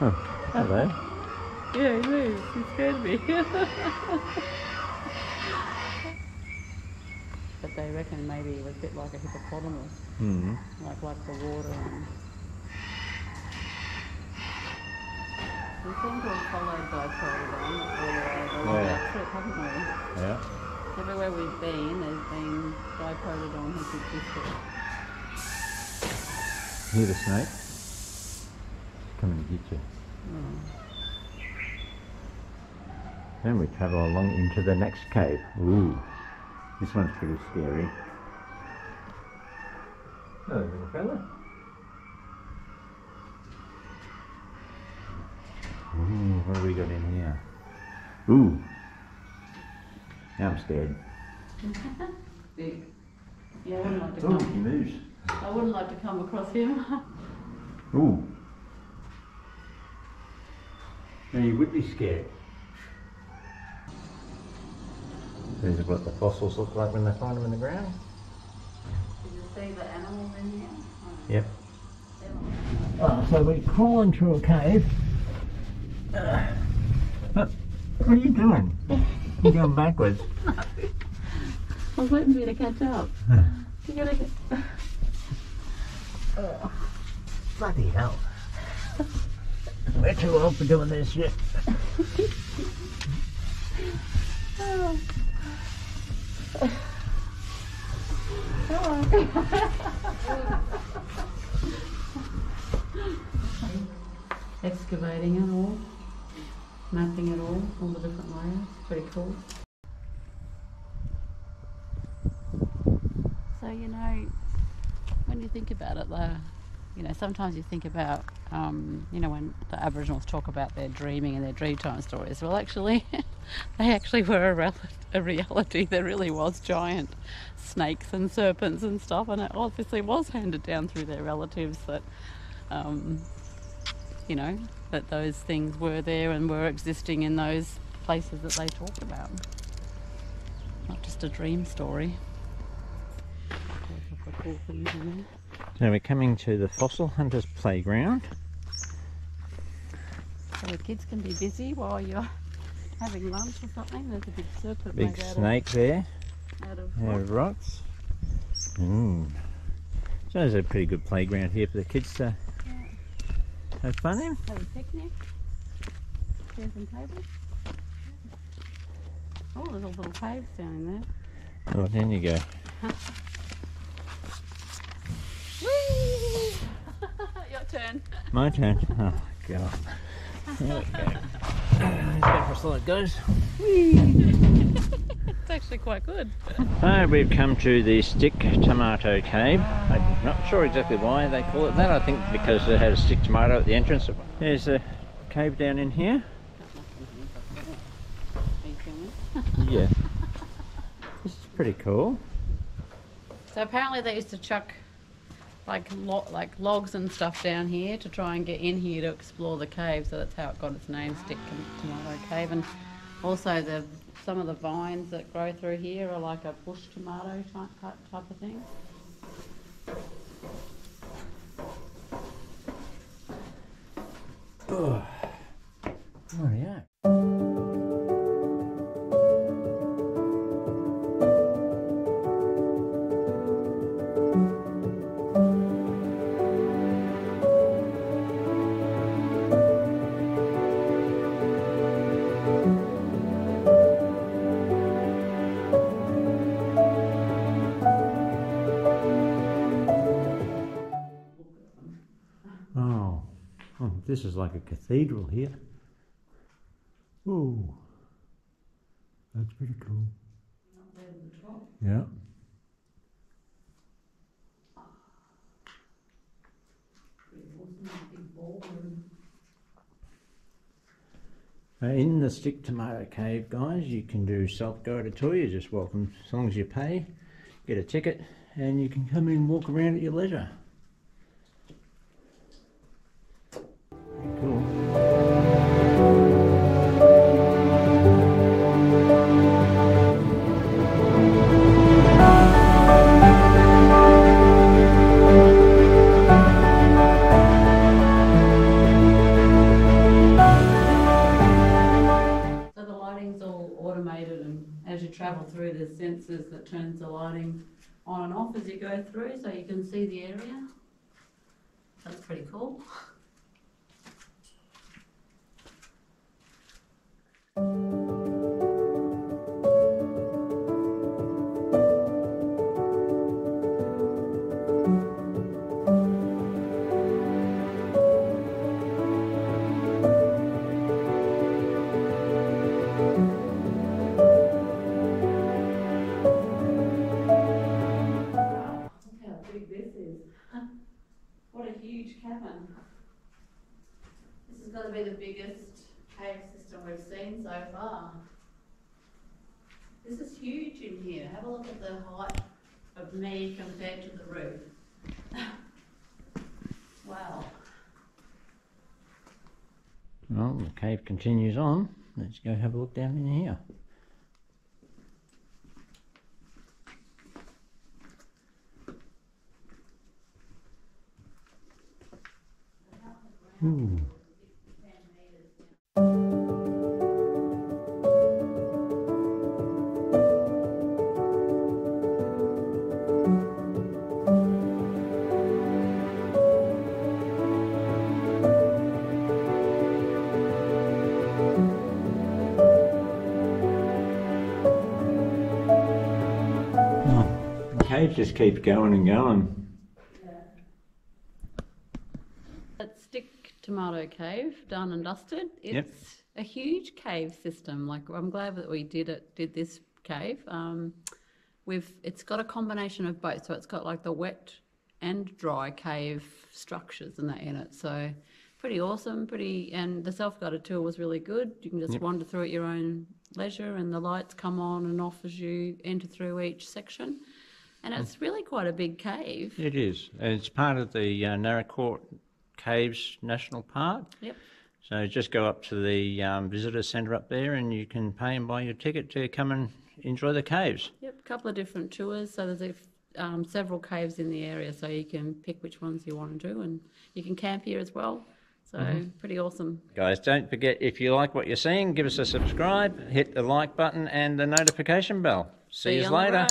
Hello. yeah, he moves. He scared me. but they reckon maybe he was a bit like a hippopotamus, Hmm. like like the water. And... We seem to have followed Diprotodon all the way along Yeah. that trip, haven't we? Yeah. Everywhere we've been, there's been Diprotodon has existed. Hear the snake? Coming to get you. Then we travel along into the next cave. Ooh, this one's pretty scary. Hello, little fella. Ooh, what have we got in here? Ooh. Now I'm scared. Big. Yeah, I wouldn't like to Oh, he come. moves. I wouldn't like to come across him. Ooh. Now you would be scared. These are what the fossils look like when they find them in the ground. Did you see the animals in here? Yep. Oh, so we're crawling through a cave. Uh, what are you doing? You're going backwards. I was waiting for you to catch up. You gotta get. Bloody hell. We're too old for doing this shit. Excavating it all, mapping it all, all the different layers. Pretty cool. So you know, when you think about it, the you know, sometimes you think about, um, you know, when the Aboriginals talk about their dreaming and their dreamtime stories. Well, actually, they actually were a, a reality. There really was giant snakes and serpents and stuff, and it obviously was handed down through their relatives that, um, you know, that those things were there and were existing in those places that they talk about. Not just a dream story. Cool things in there. So we're coming to the Fossil Hunters Playground. So the kids can be busy while you're having lunch or something. There's a big serpent Big snake there. of, out of rocks. Mm. So there's a pretty good playground here for the kids to have fun in. Have a picnic. Chairs and tables. Oh, there's all little caves down in there. Oh, there you go. turn. My turn. Oh, my God. There we go. As fast as it goes. It's actually quite good. So we've come to the Stick Tomato Cave. I'm not sure exactly why they call it that. I think because it had a stick tomato at the entrance. There's a cave down in here. Are you filming? Yeah. this is pretty cool. So apparently they used to chuck like lo- like logs and stuff down here to try and get in here to explore the cave. So that's how it got its name, Stick Tomato Cave. And also the some of the vines that grow through here are like a bush tomato type type, of thing. Oh, this is like a cathedral here. Ooh, that's pretty cool. Yeah. Uh, in the Stick Tomato Cave, guys, you can do self-guided tour. You're just welcome as long as you pay, get a ticket, and you can come in and walk around at your leisure. On off as you go through, so you can see the area. That's pretty cool. So far. This is huge in here. Have a look at the height of me compared to the roof. Wow. Well, the cave continues on. Let's go have a look down in here. Ooh. Cave just keeps going and going. That Stick Tomato Cave, done and dusted. It's Yep. a huge cave system. Like I'm glad that we did it. Did this cave. Um, we've it's got a combination of both. So it's got like the wet and dry cave structures and that in it. So pretty awesome. Pretty and the self-guided tour was really good. You can just Yep. wander through at your own leisure, and the lights come on and off as you enter through each section. And it's really quite a big cave. It is. And It's part of the uh, Naracoorte Caves National Park. Yep. So just go up to the um, visitor centre up there and you can pay and buy your ticket to come and enjoy the caves. Yep, a couple of different tours. So there's a um, several caves in the area, so you can pick which ones you want to do, and you can camp here as well. So pretty awesome. Guys, don't forget if you like what you're seeing, give us a subscribe, hit the like button and the notification bell. See, you you later.